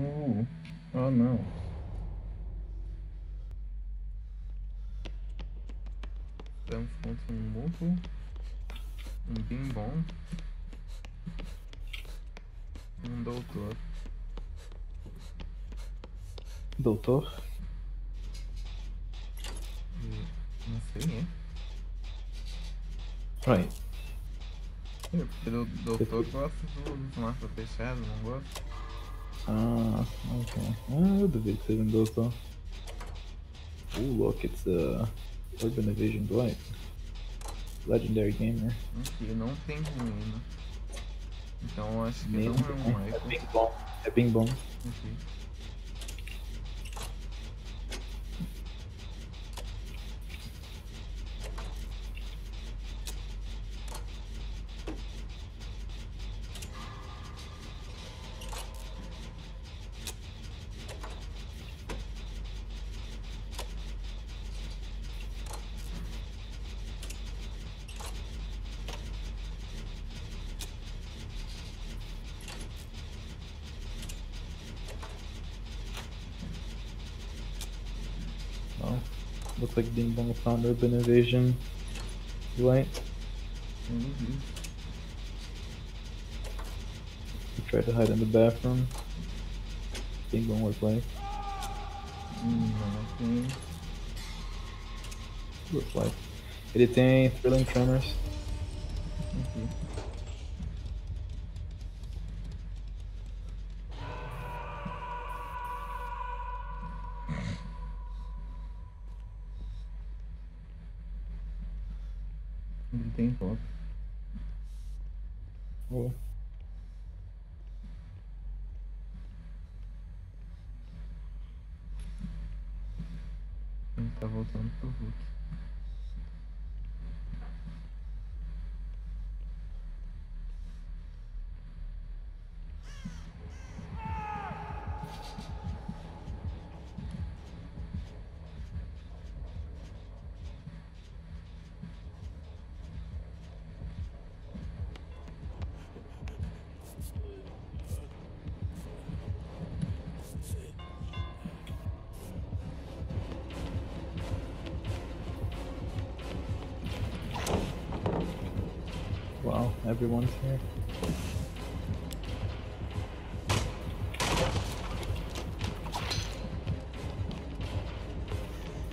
Uh, oh não. Estamos contra um muco, um bimbom, um doutor. Doutor? Não sei, né? Right. Porque o doutor gosta dos mapas fechados, não gosta? Ah, ok. Ah, eu duvido que seja um doutor. Oh, look, it's a Urban Evasion Dwight. Legendary Gamer. Aqui não tem ruína. Então acho que Mesmo não é um é bem bom. É bem bom. Looks like Bing Bong found Urban Evasion Dwight. Eu não vi. He tried to hide in the bathroom. Bing Bong was like, Hum, Não tem. looks like. Ele tem Thrilling Tremors. Aqui. Ele tem foto. Oh. Ele tá voltando pro Hulk. Wow, everyone's here.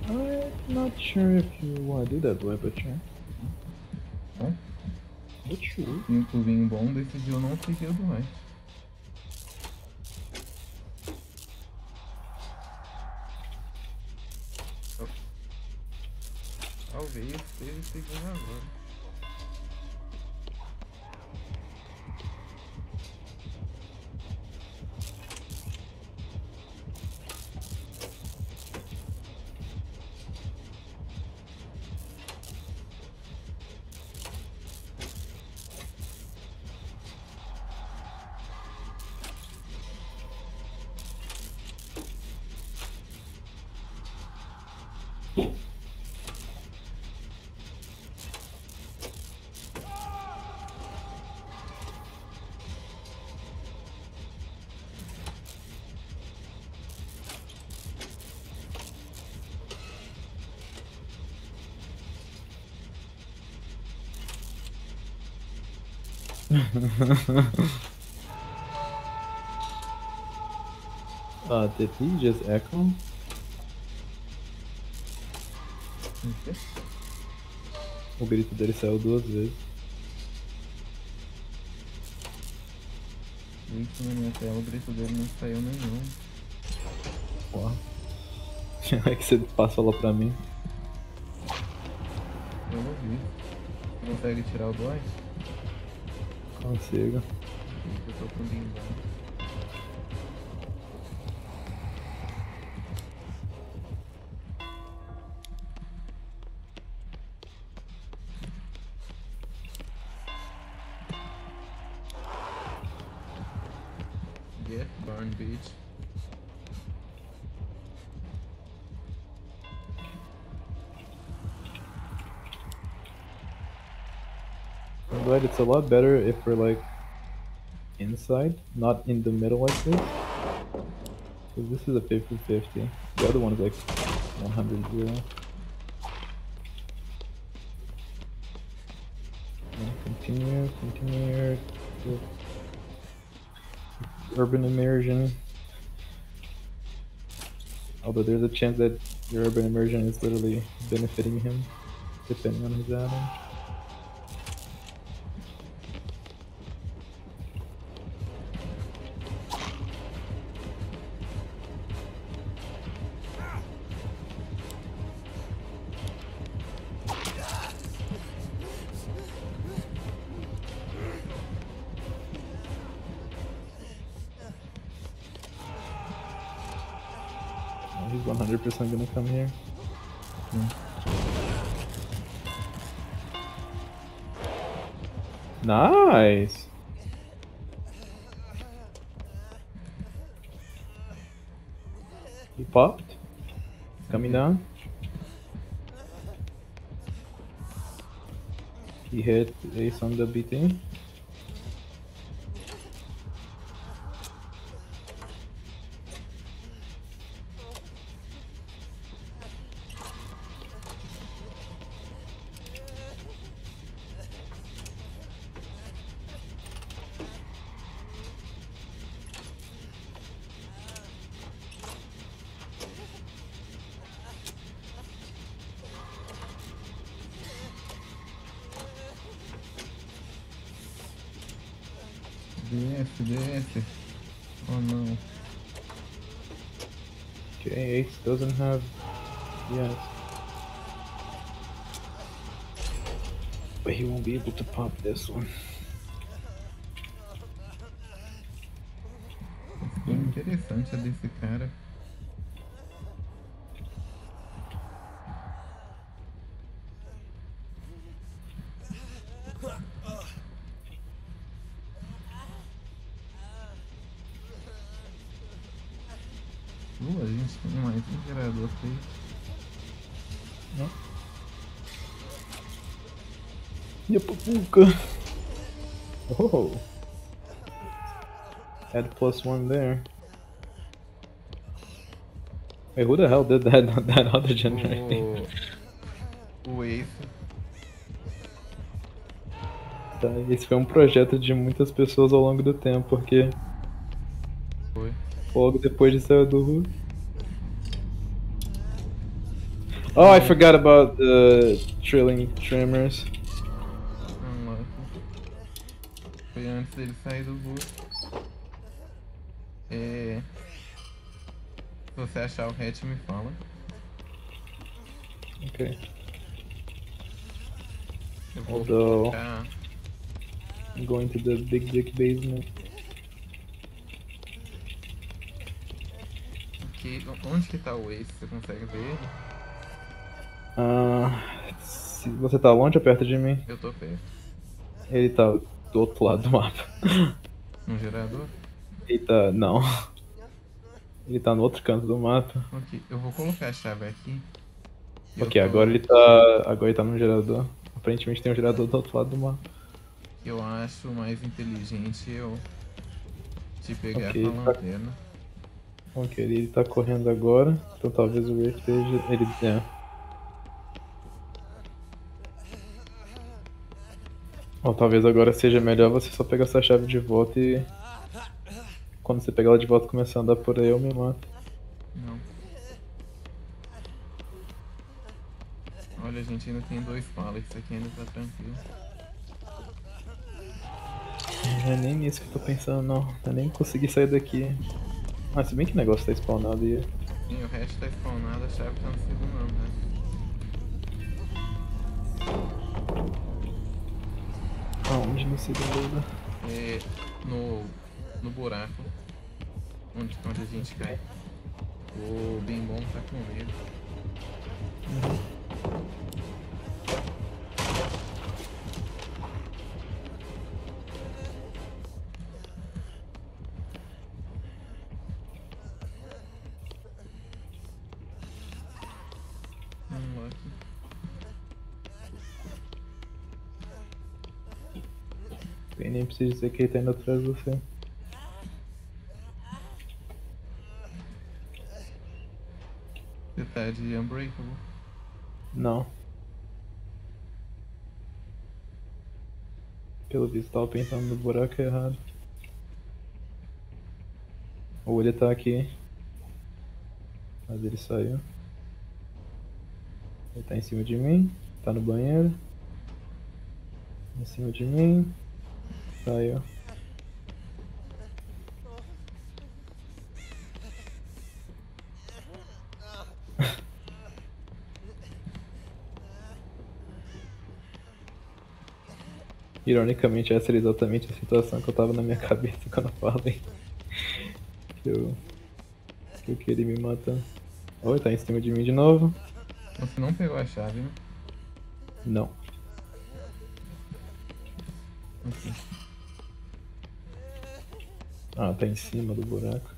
I'm not sure if you want to do that, way, but sure. Hã? But sure. E o clubinho bom decidiu não seguir o do White. Talvez esteja seguindo agora. Uh, did he just echo? Sei. O grito dele saiu duas vezes. Na minha tela o grito dele não saiu nenhum. Uau. É que você passa lá pra mim. Eu não vi. Consegue tirar o do White? Consigo. Eu tô com o bimbom. Get burn, bitch. I'm it's a lot better if we're like inside, not in the middle like this. 'Cause this is a 50-50. The other one is like 100 0. Continue, continue. Urban immersion. Although there's a chance that your urban immersion is literally benefiting him, depending on his item. 100% gonna come here. Hmm. Nice. He popped. Coming down. He hit ace on the BT. Desce, desce. Oh não. Okay, ace doesn't have. Yes. But he won't be able to pop this one. Ficou interessante a desse cara. Uh, a gente tem mais um gerador feito. E a papuca? Oh! Add plus one there. Wait, who the hell did that that other generator? Ace. Tá, esse foi um projeto de muitas pessoas ao longo do tempo, porque. Logo depois de sair do Who. Oh, I forgot about the trilling lá. Foi antes dele sair do bus. É... Se você achar o hatch, me fala. Okay. Eu vou Although- colocar... I'm going to the big dick basement. Aqui. Onde que tá o Ace? Você consegue ver ele? Ah, se você tá longe ou perto de mim? Eu tô perto. Ele tá do outro lado do mapa. No gerador? Ele tá. Não. Ele tá no outro canto do mapa. Ok, eu vou colocar a chave aqui. Ok, tô- agora ele tá. Agora ele tá no gerador. Aparentemente tem um gerador do outro lado do mapa. Eu acho mais inteligente eu te pegar Ok, com a tá. Ok, ele tá correndo agora. Então talvez o Ray esteja. Ele. É. Ou talvez agora seja melhor você só pegar essa chave de volta e. Quando você pegar ela de volta e começar a andar por aí, eu me mato. Não. Olha, a gente ainda tem dois pallets, isso aqui ainda tá tranquilo. Não é nem nisso que eu tô pensando, não. Eu nem consegui sair daqui. Ah, se bem que o negócio tá spawnado e. E o resto tá spawnado, a chave tá no segundo andar. Aonde no segundo? É, no, no buraco onde, onde a gente cai. O bem bom tá com medo. Vamos Eu nem preciso dizer que ele tá indo atrás de você. Você tá de Unbreakable? Não. Pelo visto, tava pensando no buraco errado. Ou ele tá aqui. Mas ele saiu. Ele tá em cima de mim. Tá no banheiro. Em cima de mim. Saiu. Ironicamente, essa era exatamente a situação que eu tava na minha cabeça quando eu falei. Que eu. Que eu queria me matar. Oi, tá em cima de mim de novo? Você não pegou a chave, né? Não. Ok. Ah, tá em cima do buraco.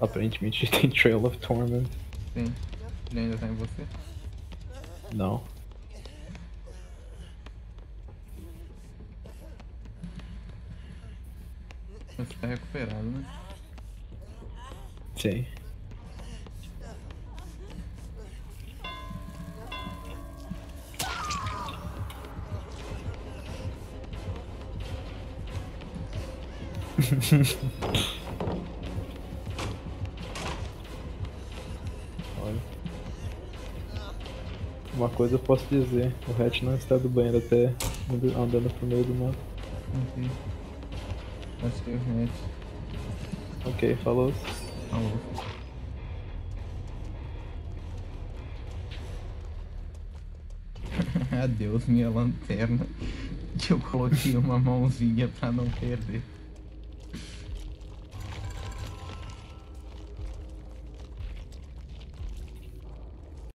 Aparentemente tem Trail of Torment. Sim. Ele ainda tá em você? Não. Você tá recuperado, né? Sim. Olha. Uma coisa eu posso dizer, o Hatch não está do banheiro até andando pro meio do mato. Ok. Achei o net. Ok, falou. Falou. Adeus, minha lanterna. Que eu coloquei uma mãozinha pra não perder.